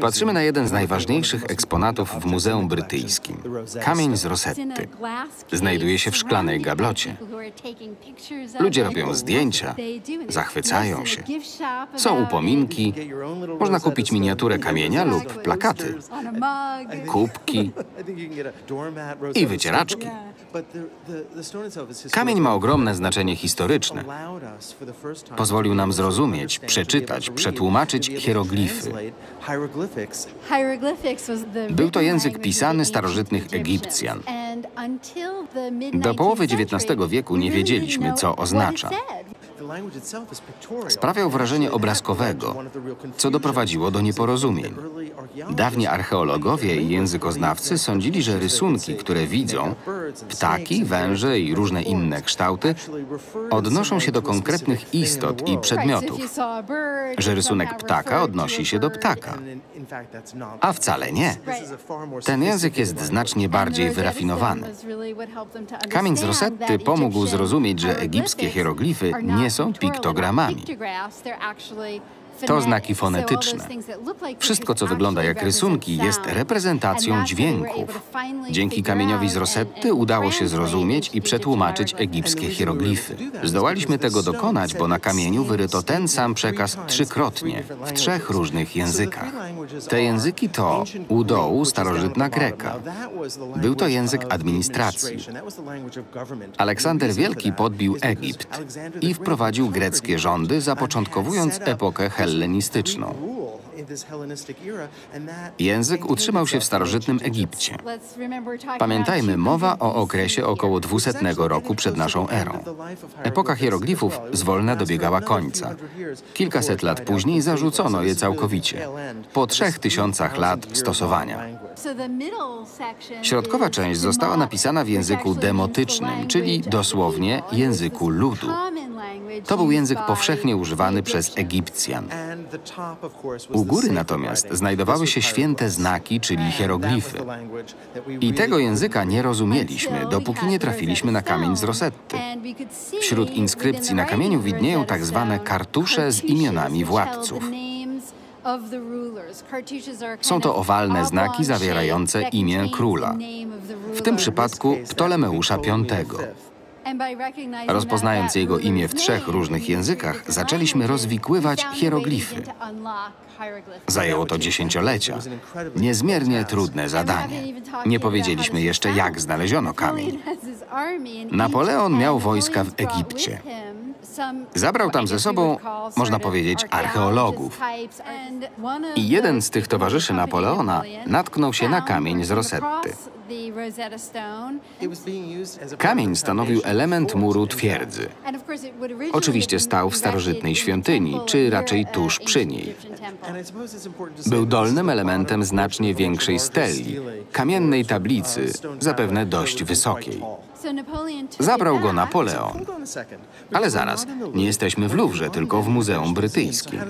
Patrzymy na jeden z najważniejszych eksponatów w Muzeum Brytyjskim. Kamień z Rosetty. Znajduje się w szklanej gablocie. Ludzie robią zdjęcia, zachwycają się. Są upominki, można kupić miniaturę kamienia lub plakaty, kubki i wycieraczki. Kamień ma ogromne znaczenie historyczne. Pozwolił nam zrozumieć, przeczytać, przetłumaczyć hieroglify. Był to język pisany starożytnych Egipcjan. Do połowy XIX wieku nie wiedzieliśmy, co oznacza. Sprawiał wrażenie obrazkowego, co doprowadziło do nieporozumień. Dawni archeologowie i językoznawcy sądzili, że rysunki, które widzą, ptaki, węże i różne inne kształty, odnoszą się do konkretnych istot i przedmiotów, że rysunek ptaka odnosi się do ptaka. A wcale nie. Ten język jest znacznie bardziej wyrafinowany. Kamień z Rosetty pomógł zrozumieć, że egipskie hieroglify nie są piktogramami. To znaki fonetyczne. Wszystko, co wygląda jak rysunki, jest reprezentacją dźwięków. Dzięki kamieniowi z Rosetty udało się zrozumieć i przetłumaczyć egipskie hieroglify. Zdołaliśmy tego dokonać, bo na kamieniu wyryto ten sam przekaz trzykrotnie, w trzech różnych językach. Te języki to u dołu starożytna greka. Był to język administracji. Aleksander Wielki podbił Egipt i wprowadził greckie rządy, zapoczątkowując epokę hellenistyczną. Język utrzymał się w starożytnym Egipcie. Pamiętajmy, mowa o okresie około 200 roku przed naszą erą. Epoka hieroglifów zwolna dobiegała końca. Kilkaset lat później zarzucono je całkowicie, po trzech tysiącach lat stosowania. Środkowa część została napisana w języku demotycznym, czyli dosłownie języku ludu. To był język powszechnie używany przez Egipcjan. U góry natomiast znajdowały się święte znaki, czyli hieroglify. I tego języka nie rozumieliśmy, dopóki nie trafiliśmy na kamień z Rosetty. Wśród inskrypcji na kamieniu widnieją tak zwane kartusze z imionami władców. Są to owalne znaki zawierające imię króla, w tym przypadku Ptolemeusza V. Rozpoznając jego imię w trzech różnych językach, zaczęliśmy rozwikływać hieroglify. Zajęło to dziesięciolecia. Niezmiernie trudne zadanie. Nie powiedzieliśmy jeszcze, jak znaleziono kamień. Napoleon miał wojska w Egipcie. Zabrał tam ze sobą, można powiedzieć, archeologów. I jeden z tych towarzyszy Napoleona natknął się na kamień z Rosetty. Kamień stanowił element muru twierdzy. Oczywiście stał w starożytnej świątyni, czy raczej tuż przy niej. Był dolnym elementem znacznie większej steli, kamiennej tablicy, zapewne dość wysokiej. Zabrał go Napoleon. Ale zaraz, nie jesteśmy w Luwrze, tylko w Muzeum Brytyjskim.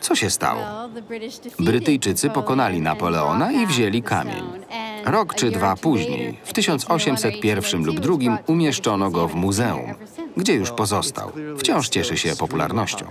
Co się stało? Brytyjczycy pokonali Napoleona i wzięli kamień. Rok czy dwa później, w 1801 lub drugim, umieszczono go w muzeum, gdzie już pozostał. Wciąż cieszy się popularnością.